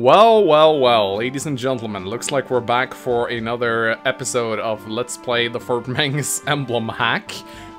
Well, well, well, ladies and gentlemen, looks like we're back for another episode of Let's Play the Fort Mangs Emblem Hack.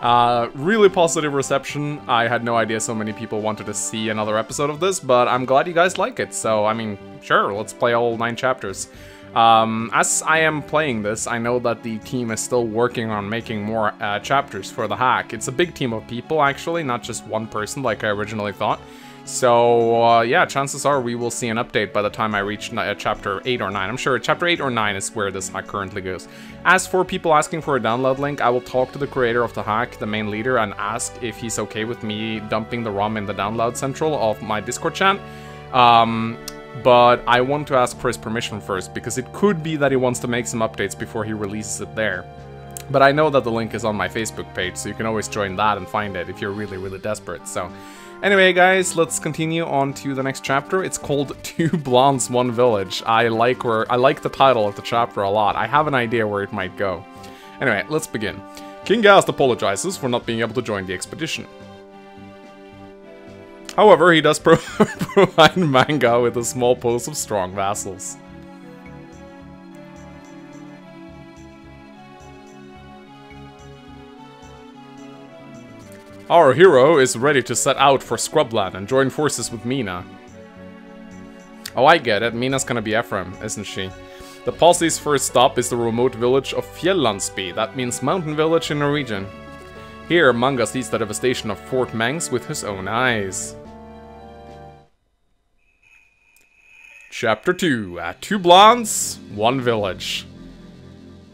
Uh, really positive reception. I had no idea so many people wanted to see another episode of this, but I'm glad you guys like it. So, I mean, sure, let's play all nine chapters. Um, as I am playing this, I know that the team is still working on making more uh, chapters for the hack. It's a big team of people, actually, not just one person like I originally thought. So, uh, yeah, chances are we will see an update by the time I reach uh, chapter 8 or 9. I'm sure chapter 8 or 9 is where this hack currently goes. As for people asking for a download link, I will talk to the creator of the hack, the main leader, and ask if he's okay with me dumping the ROM in the download central of my Discord chat. Um, but I want to ask for his permission first, because it could be that he wants to make some updates before he releases it there. But I know that the link is on my Facebook page, so you can always join that and find it if you're really, really desperate, so... Anyway, guys, let's continue on to the next chapter. It's called Two Blondes, One Village. I like where I like the title of the chapter a lot. I have an idea where it might go. Anyway, let's begin. King Gast apologizes for not being able to join the expedition. However, he does pro provide Mangs with a small post of strong vassals. Our hero is ready to set out for Scrubland and join forces with Mina. Oh, I get it. Mina's gonna be Ephraim, isn't she? The posse's first stop is the remote village of Fjellandsby. That means mountain village in Norwegian. Here, Mangs sees the devastation of Fort Mangs with his own eyes. Chapter 2. Uh, two blondes, one village.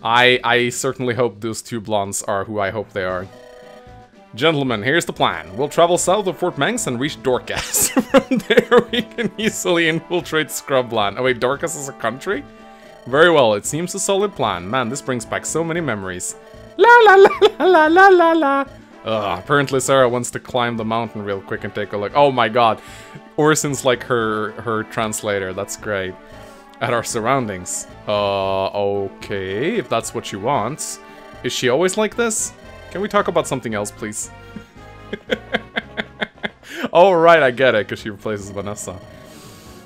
I I certainly hope those two blondes are who I hope they are. Gentlemen, here's the plan. We'll travel south of Fort Mangs and reach Dorcas. From there, we can easily infiltrate Scrubland. Oh wait, Dorcas is a country? Very well, it seems a solid plan. Man, this brings back so many memories. La la la la la la la la. Ugh, apparently Sarah wants to climb the mountain real quick and take a look. Oh my god. Orson's like her, her translator, that's great. At our surroundings. Uh, okay, if that's what she wants. Is she always like this? Can we talk about something else, please? oh, right, I get it, because she replaces Vanessa.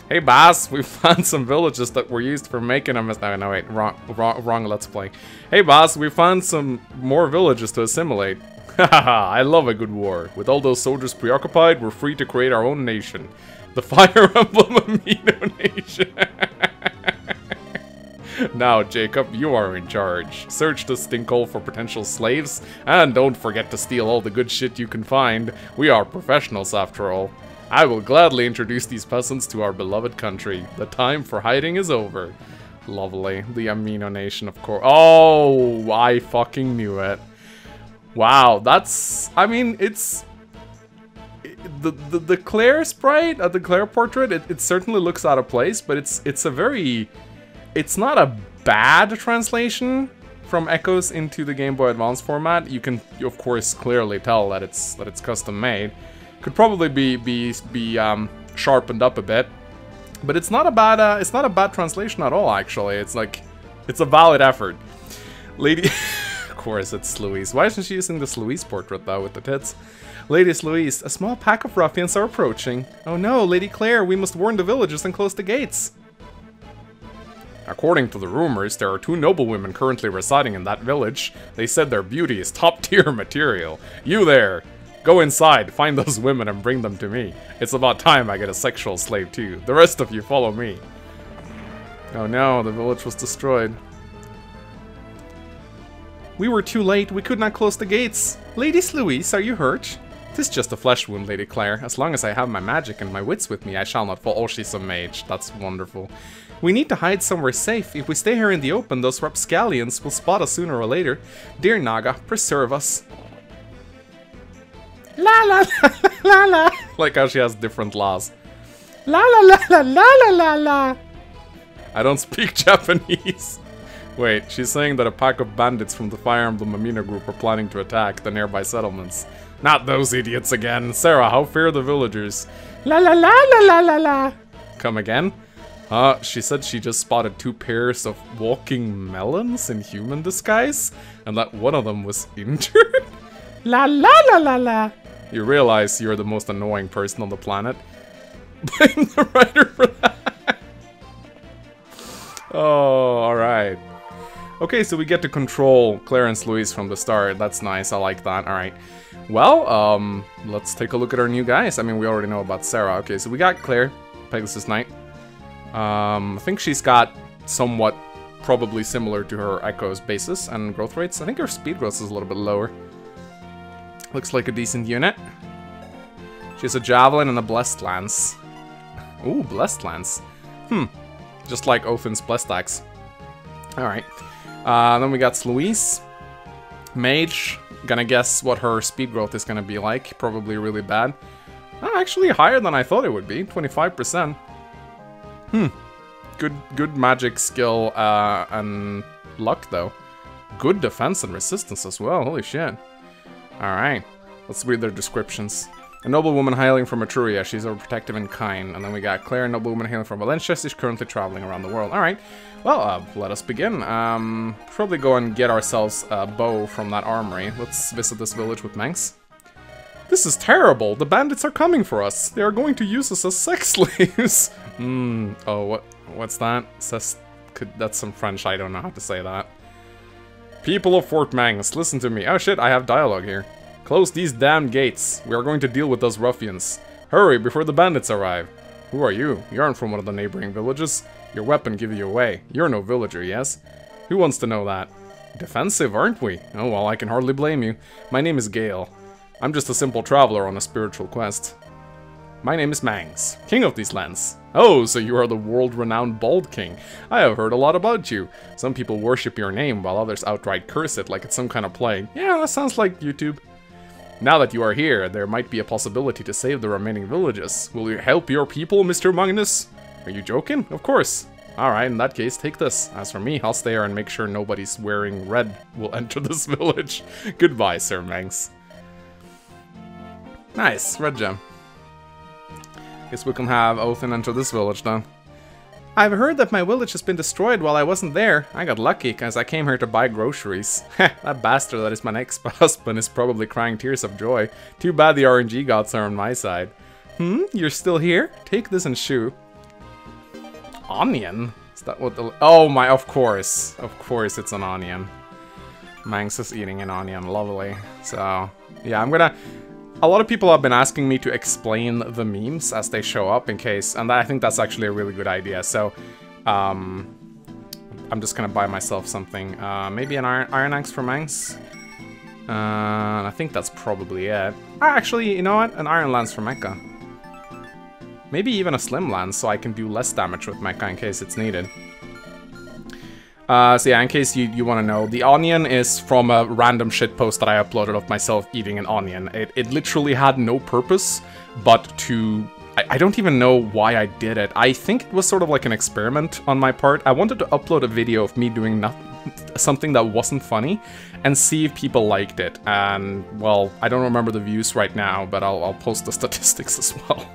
Hey, boss, we found some villages that were used for making a... No, no, wait, wrong, wrong, wrong let's play. Hey, boss, we found some more villages to assimilate. I love a good war. With all those soldiers preoccupied, we're free to create our own nation. The Fire Emblem Amino Nation. Now, Jacob, you are in charge. Search the stinkhole for potential slaves, and don't forget to steal all the good shit you can find. We are professionals, after all. I will gladly introduce these peasants to our beloved country. The time for hiding is over. Lovely. The Amino Nation, of course. Oh, I fucking knew it. Wow, that's... I mean, it's... The, the, the Claire sprite, uh, the Claire portrait, it, it certainly looks out of place, but it's it's a very it's not a bad translation from Echoes into the Game Boy Advance format. You can, of course, clearly tell that it's that it's custom made. Could probably be be be um, sharpened up a bit, but it's not a bad uh, it's not a bad translation at all. Actually, it's like it's a valid effort. Lady, of course, it's Louise. Why isn't she using this Louise portrait though with the tits? Lady Louise, a small pack of ruffians are approaching. Oh no, Lady Claire, we must warn the villagers and close the gates. According to the rumors, there are two noblewomen currently residing in that village. They said their beauty is top-tier material. You there! Go inside, find those women and bring them to me. It's about time I get a sexual slave too. The rest of you follow me. Oh no, the village was destroyed. We were too late, we could not close the gates. Ladies Louise, are you hurt? Tis just a flesh wound, Lady Claire. As long as I have my magic and my wits with me, I shall not fall. Oh, she's a mage. That's wonderful. We need to hide somewhere safe. If we stay here in the open, those rapscallions will spot us sooner or later. Dear Naga, preserve us. La la la la la Like how she has different laws. La la la la la la la la. I don't speak Japanese. Wait, she's saying that a pack of bandits from the Fire Emblem Amino group are planning to attack the nearby settlements. Not those idiots again. Sarah, how fare the villagers? La la la la la la la. Come again? Uh, she said she just spotted two pairs of walking melons in human disguise, and that one of them was injured? La la la la la! You realize you're the most annoying person on the planet? Blame the writer for that! Okay, so we get to control Claire and Louise from the start. That's nice, I like that. Alright. Well, um, let's take a look at our new guys. I mean, we already know about Sarah. Okay, so we got Claire, Pegasus Knight. Um, I think she's got somewhat probably similar to her Echoes basis and growth rates. I think her speed growth is a little bit lower. Looks like a decent unit. She has a Javelin and a Blessed Lance. Ooh, Blessed Lance. Hmm. Just like Othin's Blessed Axe. Alright. Uh, then we got Sluise. Mage. Gonna guess what her speed growth is gonna be like. Probably really bad. Oh, actually higher than I thought it would be. 25%. Hmm. Good, good magic skill uh, and luck, though. Good defense and resistance as well. Holy shit. Alright. Let's read their descriptions. A noblewoman hailing from Etruria, she's overprotective and kind. And then we got Claire, a noblewoman hailing from Valentia, she's currently traveling around the world. Alright, well, uh, let us begin. Um, probably go and get ourselves a bow from that armory. Let's visit this village with Mangs. This is terrible! The bandits are coming for us! They are going to use us as sex slaves! Hmm, oh, what, what's that? Says, could, that's some French, I don't know how to say that. People of Fort Mangs, listen to me. Oh shit, I have dialogue here. Close these damn gates. We are going to deal with those ruffians. Hurry, before the bandits arrive. Who are you? You aren't from one of the neighboring villages. Your weapon give you away. You're no villager, yes? Who wants to know that? Defensive, aren't we? Oh well, I can hardly blame you. My name is Gale. I'm just a simple traveler on a spiritual quest. My name is Mangs, king of these lands. Oh, so you are the world-renowned Bald King. I have heard a lot about you. Some people worship your name, while others outright curse it like it's some kind of plague. Yeah, that sounds like YouTube. Now that you are here, there might be a possibility to save the remaining villages. Will you help your people, Mr. Magnus? Are you joking? Of course. Alright, in that case, take this. As for me, I'll stay here and make sure nobody's wearing red will enter this village. Goodbye, Sir Mangs. Nice, red gem. Guess we can have Othin enter this village then. I've heard that my village has been destroyed while I wasn't there. I got lucky, because I came here to buy groceries. that bastard that is my next husband is probably crying tears of joy. Too bad the RNG gods are on my side. Hmm? You're still here? Take this and shoot. Onion? Is that what the... Oh my, of course. Of course it's an onion. Mangs is eating an onion, lovely. So, yeah, I'm gonna... A lot of people have been asking me to explain the memes as they show up in case, and I think that's actually a really good idea. So, um, I'm just gonna buy myself something. Uh, maybe an Iron, iron Axe for Mangs? Uh, I think that's probably it. Ah, actually, you know what? An Iron Lance for Mecha. Maybe even a Slim Lance so I can do less damage with Mecha in case it's needed. Uh, so yeah, in case you, you want to know, the onion is from a random shitpost that I uploaded of myself eating an onion. It, it literally had no purpose but to... I, I don't even know why I did it. I think it was sort of like an experiment on my part. I wanted to upload a video of me doing nothing something that wasn't funny and see if people liked it. And, well, I don't remember the views right now, but I'll, I'll post the statistics as well.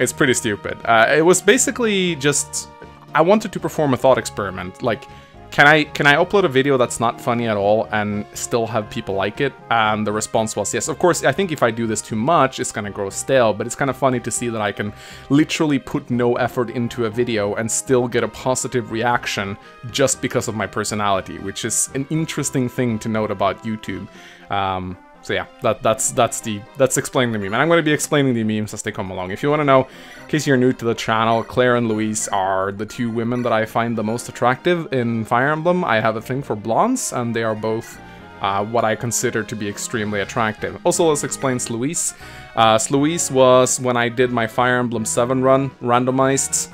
It's pretty stupid. Uh, it was basically just... I wanted to perform a thought experiment. Like, can I can I upload a video that's not funny at all and still have people like it? And the response was yes. Of course, I think if I do this too much, it's gonna grow stale, but it's kind of funny to see that I can literally put no effort into a video and still get a positive reaction just because of my personality, which is an interesting thing to note about YouTube. Um, so yeah, that, that's that's the that's explaining the meme, and I'm going to be explaining the memes as they come along. If you want to know, in case you're new to the channel, Claire and Louise are the two women that I find the most attractive in Fire Emblem. I have a thing for blondes, and they are both uh, what I consider to be extremely attractive. Also, let's explain Louise. Uh, Louise was when I did my Fire Emblem 7 run, randomized.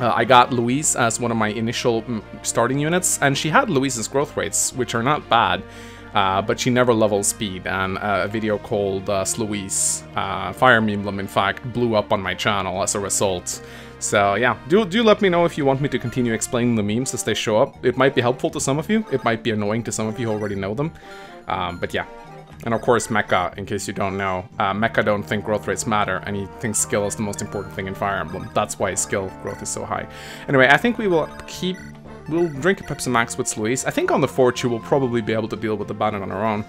Uh, I got Louise as one of my initial mm, starting units, and she had Louise's growth rates, which are not bad. Uh, but she never levels speed, and uh, a video called uh, Sluise, uh, Fire Emblem, in fact, blew up on my channel as a result. So yeah, do, do let me know if you want me to continue explaining the memes as they show up. It might be helpful to some of you, it might be annoying to some of you who already know them, um, but yeah. And of course Mecha, in case you don't know, uh, Mecha don't think growth rates matter, and he thinks skill is the most important thing in Fire Emblem. That's why skill growth is so high. Anyway, I think we will keep We'll drink a Pepsi Max with Louise. I think on the Fortune we'll probably be able to deal with the bandit on our own.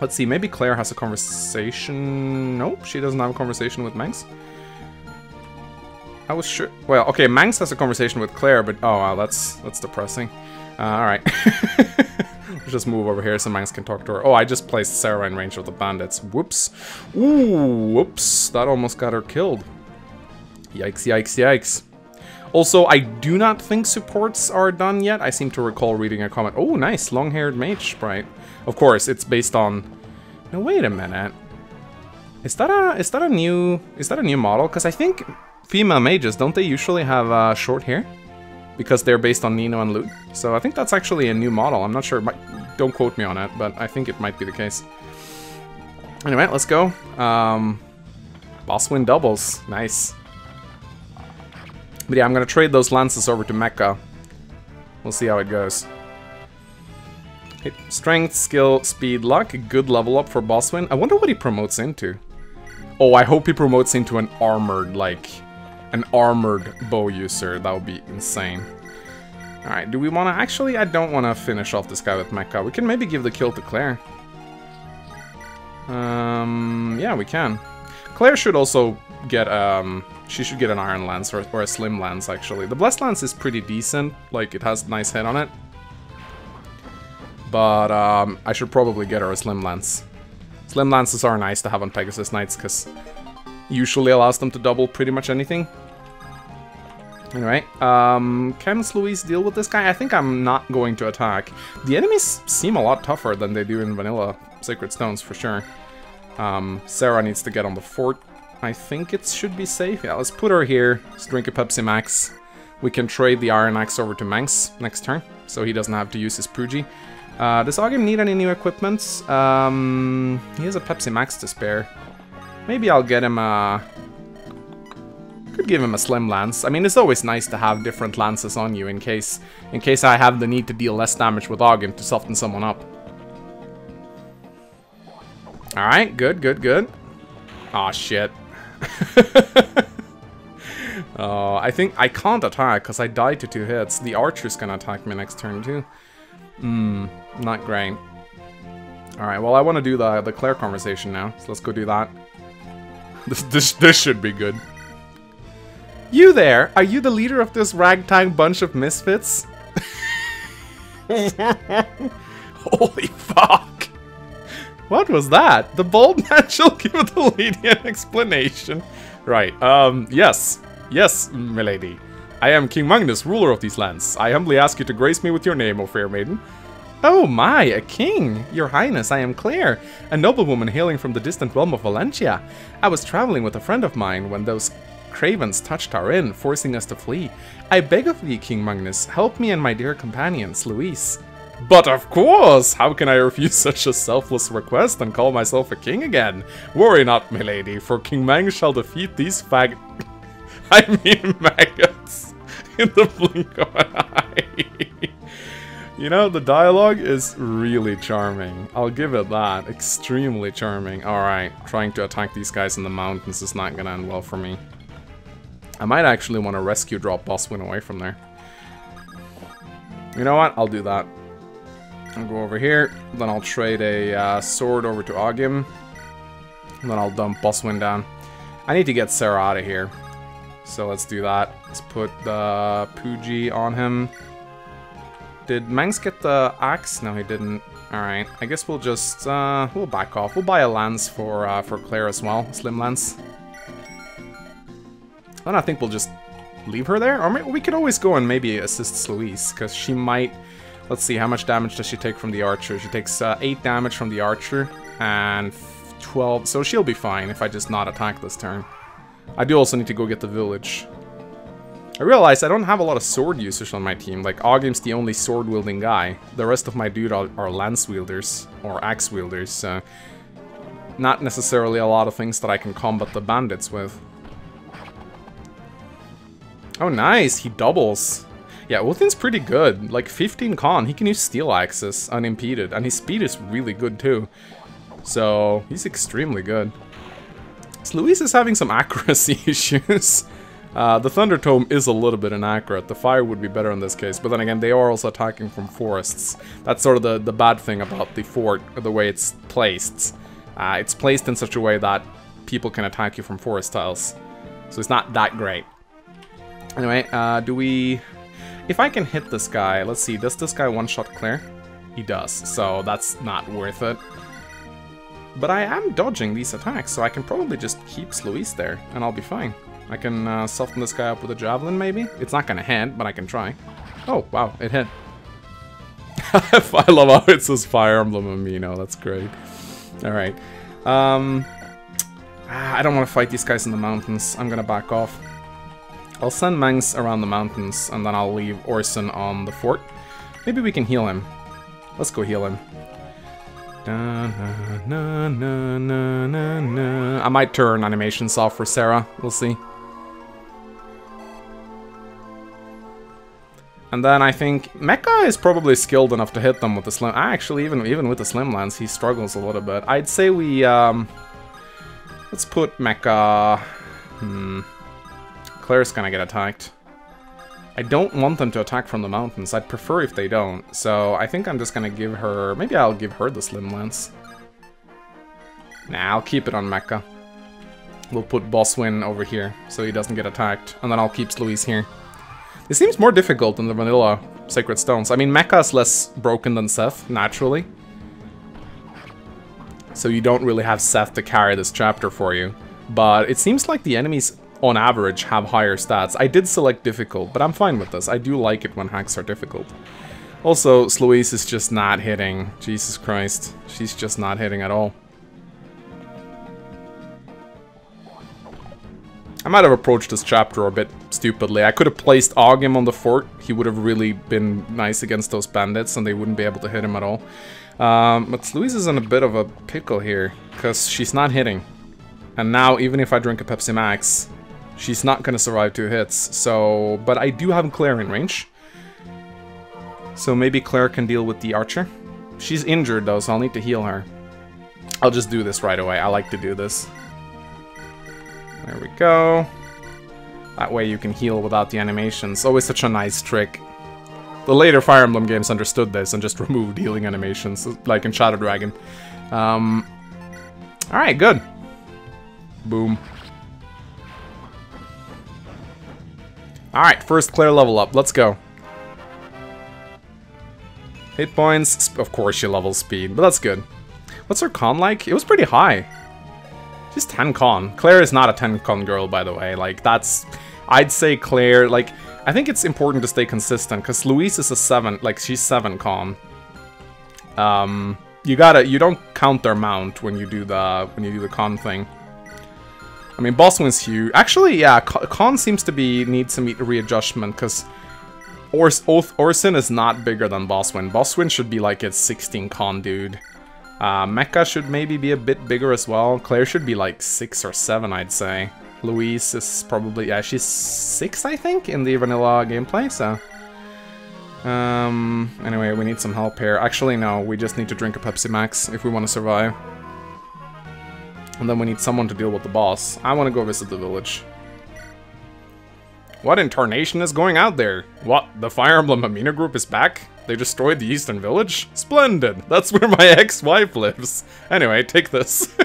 Let's see, maybe Claire has a conversation... Nope, she doesn't have a conversation with Mangs. I was sure. Well, okay, Mangs has a conversation with Claire, but oh wow, that's that's depressing. Uh, all right. Let's just move over here so Mangs can talk to her. Oh, I just placed Sarah in range of the bandits. Whoops. Ooh, whoops. That almost got her killed. Yikes, yikes, yikes. Also, I do not think supports are done yet. I seem to recall reading a comment. Oh, nice. Long-haired mage sprite. Of course, it's based on... No, wait a minute. Is that a is that a new is that a new model? Because I think female mages don't they usually have uh, short hair? Because they're based on Nino and Lute. So I think that's actually a new model. I'm not sure. Don't quote me on it, but I think it might be the case. Anyway, let's go. Um, boss win doubles. Nice. But yeah, I'm gonna trade those lances over to Mecha. We'll see how it goes. Strength, skill, speed, luck. Good level up for Bosswin. I wonder what he promotes into. Oh, I hope he promotes into an armored, like, an armored bow user. That would be insane. Alright, do we want to... Actually, I don't want to finish off this guy with Mecha. We can maybe give the kill to Claire. Um, yeah, we can. Claire should also get, um, she should get an Iron Lance or, or a Slim Lance, actually. The Blessed Lance is pretty decent. Like, it has nice head on it. But, um, I should probably get her a Slim Lance. Slim Lances are nice to have on Pegasus Knights, because usually allows them to double pretty much anything. Anyway, um, can Louise deal with this guy? I think I'm not going to attack. The enemies seem a lot tougher than they do in vanilla Sacred Stones, for sure. Um, Sarah needs to get on the fort. I think it should be safe. Yeah, let's put her here. Let's drink a Pepsi Max. We can trade the Iron Axe over to Mangs next turn, so he doesn't have to use his Pooji. Uh, does Ogim need any new equipment? Um, he has a Pepsi Max to spare. Maybe I'll get him a... Could give him a slim lance. I mean, it's always nice to have different lances on you in case in case I have the need to deal less damage with Ogim to soften someone up. Alright, good, good, good. Aw, oh, shit. Oh, I think I can't attack because I died to two hits. The archer's gonna attack me next turn too. Hmm, not great. Alright, well I want to do the, the Claire conversation now, so let's go do that. This, this, this should be good. You there! Are you the leader of this ragtag bunch of misfits? Holy fuck! What was that? The bald man shall give the lady an explanation. Right, um, yes. Yes, milady. I am King Magnus, ruler of these lands. I humbly ask you to grace me with your name, O fair maiden. Oh my, a king! Your highness, I am Claire, a noblewoman hailing from the distant realm of Valentia. I was traveling with a friend of mine when those cravens touched our inn, forcing us to flee. I beg of thee, King Magnus, help me and my dear companions, Louise. But of course! How can I refuse such a selfless request and call myself a king again? Worry not, milady, for King Mang shall defeat these fag... I mean maggots in the blink of an eye. you know, the dialogue is really charming. I'll give it that. Extremely charming. Alright, trying to attack these guys in the mountains is not gonna end well for me. I might actually want to rescue drop Bosswin away from there. You know what? I'll do that. I'll go over here, then I'll trade a uh, sword over to and then I'll dump Bosswin down. I need to get Sarah out of here, so let's do that. Let's put the Pooji on him. Did Mangs get the axe? No, he didn't. Alright, I guess we'll just, uh, we'll back off. We'll buy a lance for, uh, for Claire as well, slim lance. Then I think we'll just leave her there. Or we could always go and maybe assist Louise, because she might... Let's see, how much damage does she take from the archer? She takes uh, 8 damage from the archer, and 12... So she'll be fine if I just not attack this turn. I do also need to go get the village. I realize I don't have a lot of sword users on my team, like Ogim's the only sword-wielding guy. The rest of my dude are, are lance wielders, or axe wielders, so... Not necessarily a lot of things that I can combat the bandits with. Oh, nice. He doubles. Yeah, Uthin's pretty good. Like, 15 con. He can use steel axes unimpeded. And his speed is really good, too. So, he's extremely good. So Luis is having some accuracy issues. Uh, the Thunder Tome is a little bit inaccurate. The fire would be better in this case. But then again, they are also attacking from forests. That's sort of the, the bad thing about the fort, the way it's placed. Uh, it's placed in such a way that people can attack you from forest tiles. So it's not that great. Anyway, uh, do we... If I can hit this guy, let's see, does this guy one-shot Claire? He does, so that's not worth it. But I am dodging these attacks, so I can probably just keep Sluise there, and I'll be fine. I can uh, soften this guy up with a javelin, maybe? It's not gonna hit, but I can try. Oh, wow, it hit. I love how it says Fire Emblem Amino, that's great. Alright. Um, I don't want to fight these guys in the mountains. I'm gonna back off. I'll send Mangs around the mountains, and then I'll leave Orson on the fort. Maybe we can heal him. Let's go heal him. Na, na, na, I might turn animations off for Sarah. We'll see. And then I think Mecha is probably skilled enough to hit them with the slim. I actually, even even with the slim lance, he struggles a little bit. I'd say we um, let's put Mecha. Hmm. Claire's gonna get attacked. I don't want them to attack from the mountains. I'd prefer if they don't. So I think I'm just gonna give her... Maybe I'll give her the Slim Lance. Nah, I'll keep it on Mecha. We'll put Boswin over here, so he doesn't get attacked. And then I'll keep Louise here. It seems more difficult than the vanilla Sacred Stones. I mean, Mecha's less broken than Seth, naturally. So you don't really have Seth to carry this chapter for you. But it seems like the enemies on average, have higher stats. I did select difficult, but I'm fine with this. I do like it when hacks are difficult. Also, Sluise is just not hitting. Jesus Christ. She's just not hitting at all. I might have approached this chapter a bit stupidly. I could have placed Ogim on the fort. He would have really been nice against those bandits and they wouldn't be able to hit him at all. Um, but Louise is in a bit of a pickle here because she's not hitting. And now, even if I drink a Pepsi Max, She's not gonna survive two hits, so... But I do have Claire in range. So maybe Claire can deal with the archer. She's injured though, so I'll need to heal her. I'll just do this right away. I like to do this. There we go. That way you can heal without the animations. Always such a nice trick. The later Fire Emblem games understood this and just removed healing animations, like in Shadow Dragon. Um, Alright, good. Boom. Alright, first Claire level up. Let's go. Hit points. Of course she levels speed, but that's good. What's her con like? It was pretty high. She's 10 con. Claire is not a 10 con girl, by the way. Like, that's... I'd say Claire, like... I think it's important to stay consistent, because Louise is a 7, like, she's 7 con. Um, you gotta... You don't count their mount when you do the... when you do the con thing. I mean, Boswin's huge. Actually, yeah, Con seems to be need some readjustment because Ors Orson is not bigger than Boswin. Boswin should be like its 16 Con dude. Uh, Mecha should maybe be a bit bigger as well. Claire should be like 6 or 7, I'd say. Louise is probably, yeah, she's 6, I think, in the vanilla gameplay, so... Um, anyway, we need some help here. Actually, no, we just need to drink a Pepsi Max if we want to survive. And then we need someone to deal with the boss. I want to go visit the village. What in tarnation is going out there? What, the Fire Emblem Amino group is back? They destroyed the Eastern Village? Splendid! That's where my ex-wife lives. Anyway, take this.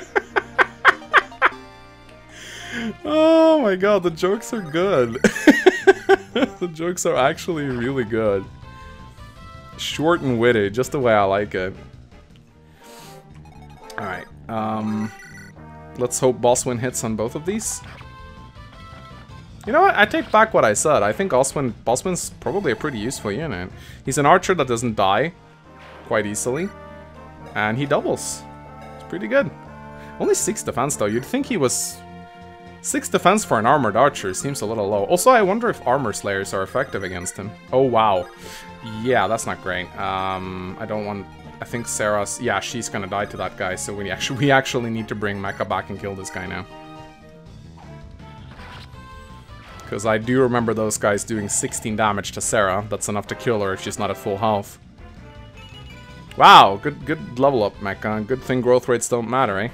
oh my god, the jokes are good. the jokes are actually really good. Short and witty, just the way I like it. Alright, um... Let's hope Boswin hits on both of these. You know what? I take back what I said. I think Boswin, Boswin's probably a pretty useful unit. He's an archer that doesn't die quite easily. And he doubles. It's pretty good. Only 6 defense though. You'd think he was... 6 defense for an armored archer seems a little low. Also, I wonder if armor slayers are effective against him. Oh, wow. Yeah, that's not great. Um, I don't want I think Sarah's... Yeah, she's gonna die to that guy, so we actually, we actually need to bring Mecha back and kill this guy now. Because I do remember those guys doing 16 damage to Sarah. That's enough to kill her if she's not at full health. Wow, good good level up, Mecha. Good thing growth rates don't matter, eh?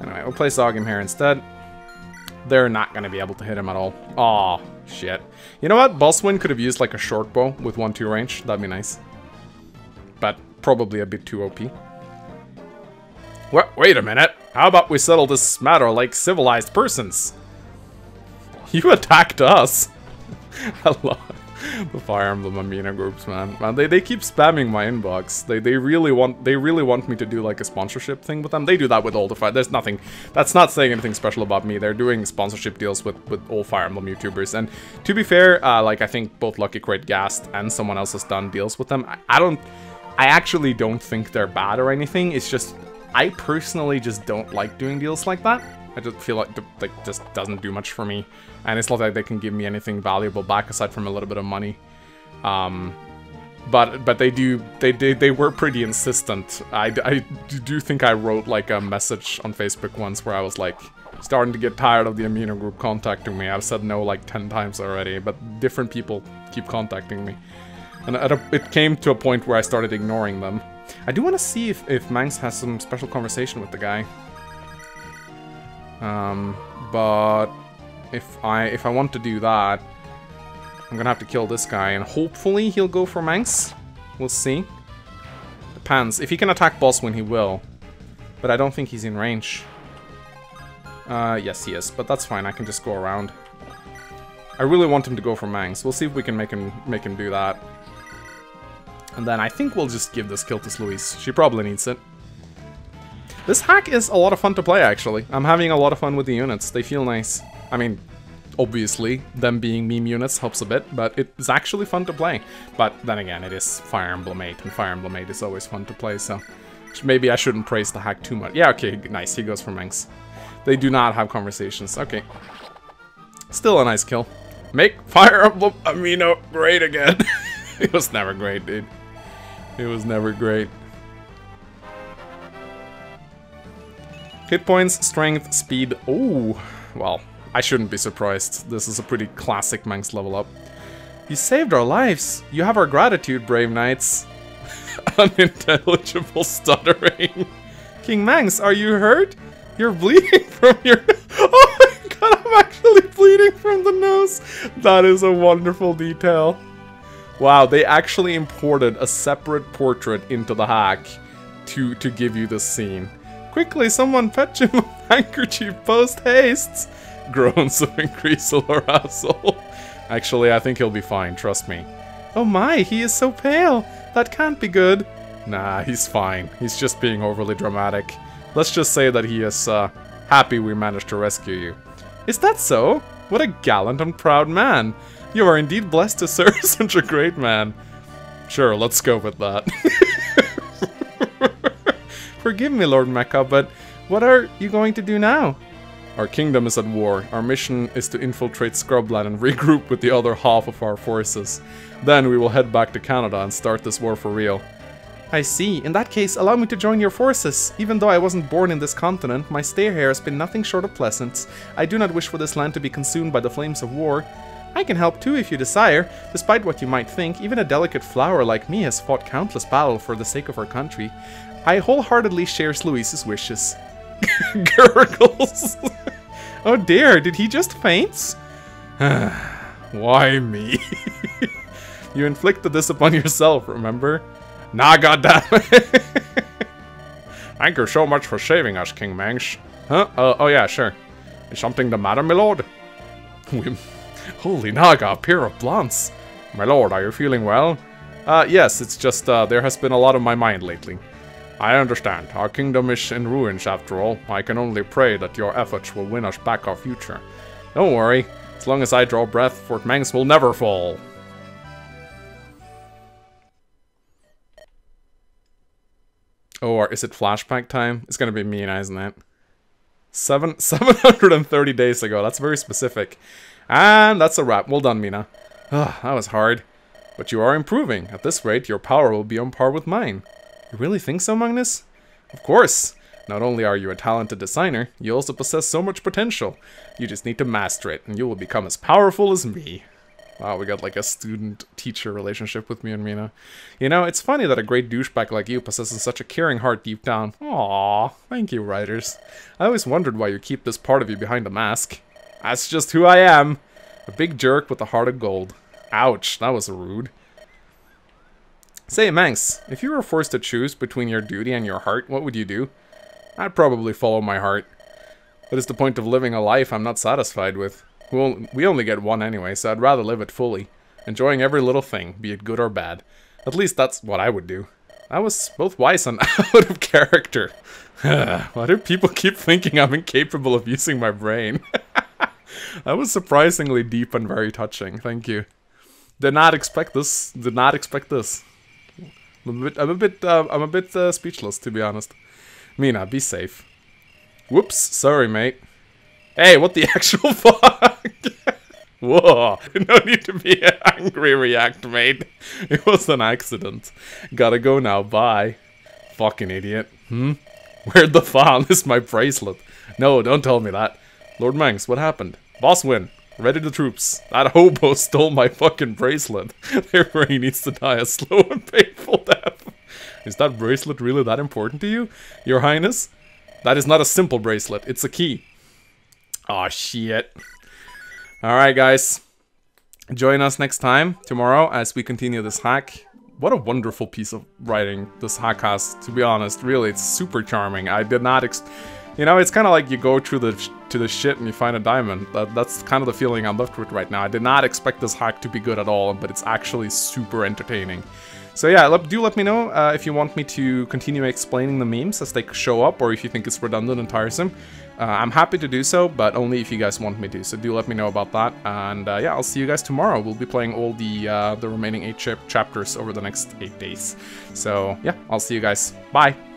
Anyway, we'll play Ogim here instead. They're not going to be able to hit him at all. Aw, shit. You know what? Boswin could have used like a short bow with 1-2 range. That'd be nice probably a bit too OP. What? Wait a minute. How about we settle this matter like civilized persons? You attacked us! Hello. the Fire Emblem Amino groups, man. Man, they, they keep spamming my inbox. They they really want they really want me to do like a sponsorship thing with them. They do that with all the fire. There's nothing. That's not saying anything special about me. They're doing sponsorship deals with with all Fire Emblem YouTubers. And to be fair, uh, like I think both Lucky Crate Gast and someone else has done deals with them. I, I don't. I actually don't think they're bad or anything. It's just I personally just don't like doing deals like that. I just feel like it like just doesn't do much for me, and it's not like they can give me anything valuable back aside from a little bit of money. Um, but but they do they they, they were pretty insistent. I, I do think I wrote like a message on Facebook once where I was like starting to get tired of the Amino group contacting me. I've said no like 10 times already, but different people keep contacting me. And a, it came to a point where I started ignoring them. I do want to see if, if Mangs has some special conversation with the guy. Um, but if I if I want to do that, I'm gonna have to kill this guy, and hopefully he'll go for Mangs. We'll see. Depends. If he can attack boss when he will. But I don't think he's in range. Uh, yes he is, but that's fine, I can just go around. I really want him to go for Mangs. We'll see if we can make him make him do that. And then I think we'll just give this kill to Sluise. She probably needs it. This hack is a lot of fun to play, actually. I'm having a lot of fun with the units. They feel nice. I mean, obviously, them being meme units helps a bit, but it's actually fun to play. But then again, it is Fire Emblem 8, and Fire Emblem 8 is always fun to play, so... Maybe I shouldn't praise the hack too much. Yeah, okay, nice. He goes for Mangs. They do not have conversations. Okay. Still a nice kill. Make Fire Emblem Amino great again. it was never great, dude. It was never great. Hit points, strength, speed. Oh, well, I shouldn't be surprised. This is a pretty classic Mangs level up. You saved our lives. You have our gratitude, brave knights. Unintelligible stuttering. King Mangs, are you hurt? You're bleeding from your... Oh my god, I'm actually bleeding from the nose. That is a wonderful detail. Wow, they actually imported a separate portrait into the hack to, to give you this scene. Quickly, someone fetch him a handkerchief post haste! Groans of increased arousal. Actually, I think he'll be fine, trust me. Oh my, he is so pale! That can't be good! Nah, he's fine. He's just being overly dramatic. Let's just say that he is, uh, happy we managed to rescue you. Is that so? What a gallant and proud man! You are indeed blessed to serve such a great man. Sure, let's go with that. Forgive me, Lord Mecha, but what are you going to do now? Our kingdom is at war. Our mission is to infiltrate Scrubland and regroup with the other half of our forces. Then we will head back to Canada and start this war for real. I see. In that case, allow me to join your forces. Even though I wasn't born in this continent, my stay here has been nothing short of pleasant. I do not wish for this land to be consumed by the flames of war. I can help too if you desire. Despite what you might think, even a delicate flower like me has fought countless battles for the sake of our country. I wholeheartedly share Louise's wishes. Gurgles. oh dear, did he just faint? Why me? you inflicted this upon yourself, remember? Nah, goddammit. Thank you so much for saving us, King Mangs. Huh? Uh, oh yeah, sure. Is something the matter, my lord? Holy Naga, a pair of blunts. My lord, are you feeling well? Uh, yes, it's just, uh, there has been a lot on my mind lately. I understand. Our kingdom is in ruins after all. I can only pray that your efforts will win us back our future. Don't worry. As long as I draw breath, Fort Mangs will never fall. Oh, or is it flashback time? It's gonna be Mina, isn't it? Seven, 730 days ago. That's very specific. And that's a wrap. Well done, Mina. Ugh, that was hard. But you are improving. At this rate, your power will be on par with mine. You really think so, Magnus? Of course. Not only are you a talented designer, you also possess so much potential. You just need to master it, and you will become as powerful as me. Wow, we got like a student-teacher relationship with me and Mina. You know, it's funny that a great douchebag like you possesses such a caring heart deep down. Aww, thank you, writers. I always wondered why you keep this part of you behind a mask. That's just who I am. A big jerk with a heart of gold. Ouch, that was rude. Say, Mangs, if you were forced to choose between your duty and your heart, what would you do? I'd probably follow my heart. What is the point of living a life I'm not satisfied with? We only get one anyway, so I'd rather live it fully. Enjoying every little thing, be it good or bad. At least that's what I would do. I was both wise and out of character. Why do people keep thinking I'm incapable of using my brain? that was surprisingly deep and very touching. Thank you. Did not expect this. Did not expect this. I'm a bit. I'm a bit. Uh, I'm a bit uh, speechless, to be honest. Mina, be safe. Whoops. Sorry, mate. Hey, what the actual fuck? Whoa, no need to be angry, React, mate. It was an accident. Gotta go now, bye. Fucking idiot. Hmm? Where'd the fuck is my bracelet? No, don't tell me that. Lord Mangs, what happened? Boss win. Ready the troops. That hobo stole my fucking bracelet. Therefore he needs to die a slow and painful death. Is that bracelet really that important to you? Your Highness? That is not a simple bracelet, it's a key. Aw, oh, shit. Alright, guys. Join us next time, tomorrow, as we continue this hack. What a wonderful piece of writing this hack has, to be honest. Really, it's super charming. I did not You know, it's kind of like you go through the to the shit and you find a diamond. That, that's kind of the feeling I'm left with right now. I did not expect this hack to be good at all, but it's actually super entertaining. So yeah, let, do let me know uh, if you want me to continue explaining the memes as they show up, or if you think it's redundant and tiresome. Uh, I'm happy to do so, but only if you guys want me to, so do let me know about that. And uh, yeah, I'll see you guys tomorrow. We'll be playing all the, uh, the remaining 8 chapters over the next 8 days. So yeah, I'll see you guys. Bye!